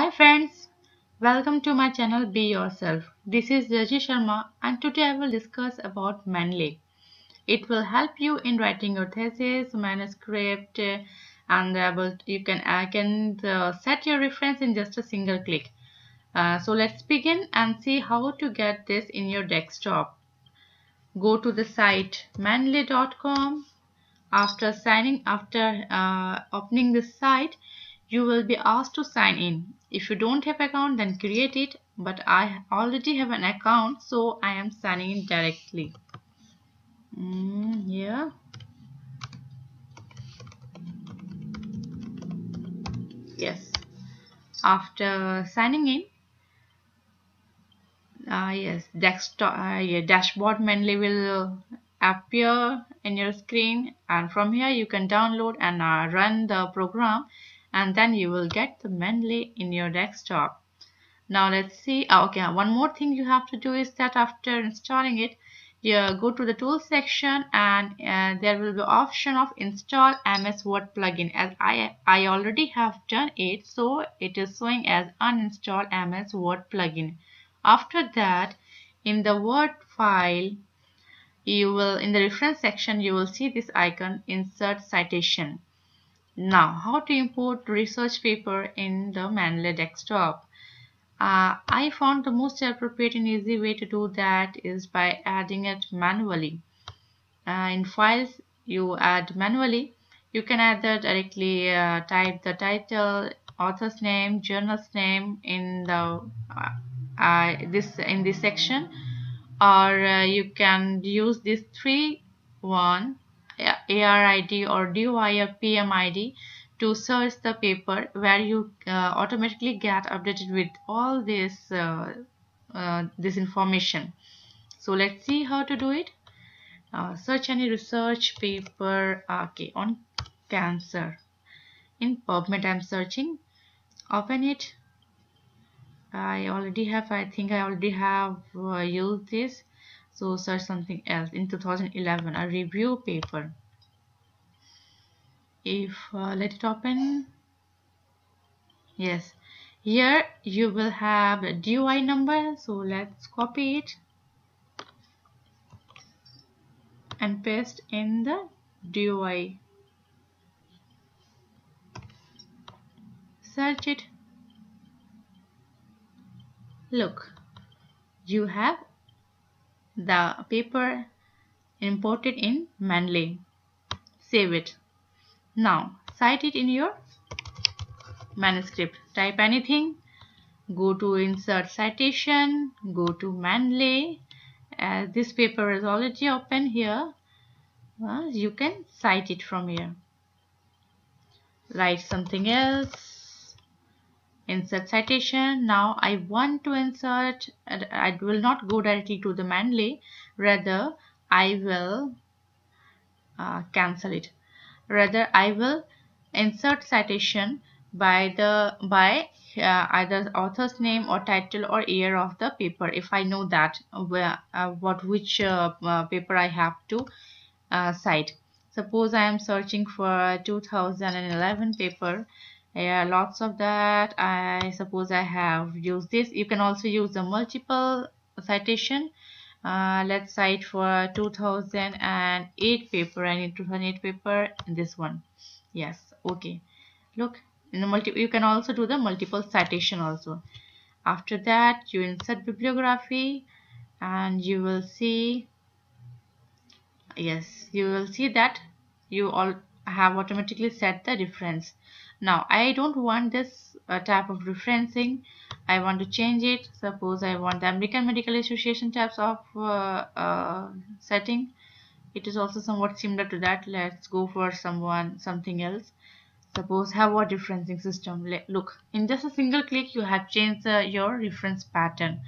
Hi friends, welcome to my channel Be Yourself. This is Raji Sharma and today I will discuss about Mendeley. It will help you in writing your thesis, manuscript and able you can I can uh, set your reference in just a single click. Uh, so let's begin and see how to get this in your desktop. Go to the site mendeley.com. After signing, after uh, opening the site, you will be asked to sign in. If you don't have account then create it. But I already have an account so I am signing in directly. Mm, yeah yes. After signing in uh, yes desktop uh, dashboard Mendeley will appear in your screen. And from here you can download and uh, run the program and then you will get the Mendeley in your desktop. Now let's see. Oh, okay, one more thing you have to do is that after installing it, you go to the tools section and uh, there will be option of install MS Word plugin as I, I already have done it so it is showing as uninstall MS Word plugin. After that in the Word file you will in the reference section you will see this icon insert citation now, how to import research paper in the Mendeley desktop? Uh, I found the most appropriate and easy way to do that is by adding it manually. Uh, in files, you add manually. You can either directly uh, type the title, author's name, journal's name in the uh, uh, this in this section, or uh, you can use this three one ARID or DOI PMID to search the paper where you uh, automatically get updated with all this uh, uh, this information. So let's see how to do it. Uh, search any research paper okay on cancer. In PubMed I'm searching. Open it. I already have I think I already have uh, used this so search something else in 2011 a review paper if uh, let it open. Yes. Here you will have a DOI number so let's copy it and paste in the DOI search it. Look you have the paper imported in Mendeley Save it. Now cite it in your manuscript. Type anything. Go to insert citation. Go to Mendeley. As uh, this paper is already open here. Uh, you can cite it from here. Write something else insert citation now I want to insert I will not go directly to the Mendeley rather I will uh, cancel it rather I will insert citation by the by uh, either author's name or title or year of the paper. If I know that where uh, what which uh, uh, paper I have to uh, cite. Suppose I am searching for 2011 paper. Yeah lots of that. I suppose i have used this. You can also use the multiple citation uh, let's cite for 2008 paper. I need 2008 paper. This one. Yes. Okay. Look in the multi you can also do the multiple citation also. After that you insert bibliography and you will see yes you will see that you all have automatically set the reference. Now I don't want this uh, type of referencing I want to change it. Suppose I want the American Medical Association types of uh, uh, setting. It is also somewhat similar to that. Let's go for someone something else. Suppose Harvard referencing system. Look in just a single click you have changed uh, your reference pattern.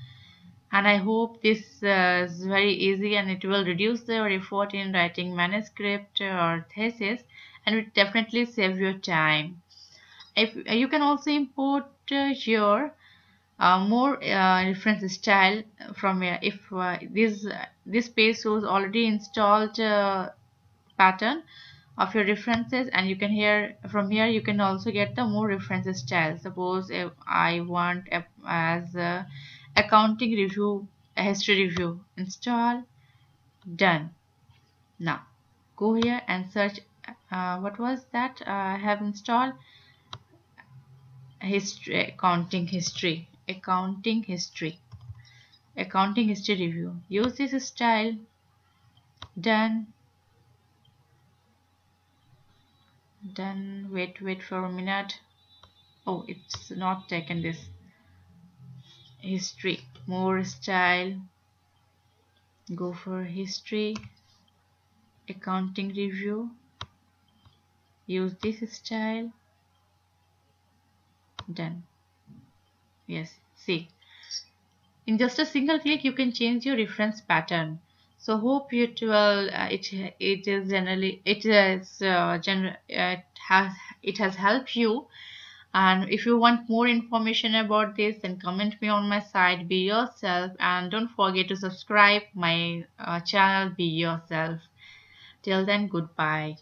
And I hope this uh, is very easy and it will reduce your effort in writing manuscript or thesis and it definitely save your time. If you can also import uh, your uh, more reference style from here. If uh, this this page shows already installed uh, pattern of your references and you can hear from here you can also get the more references style. Suppose if I want a, as a accounting review a history review install done. Now go here and search uh, what was that? Uh, I have installed history accounting history accounting history. Accounting history review. Use this style. Done. Then wait wait for a minute. Oh it's not taken this history. More style. Go for history. Accounting review. Use this style. Done yes see. In just a single click you can change your reference pattern. So hope it will uh, it it is generally it is uh, gener it has it has helped you. And if you want more information about this then comment me on my site be yourself. And don't forget to subscribe my uh, channel be yourself. Till then goodbye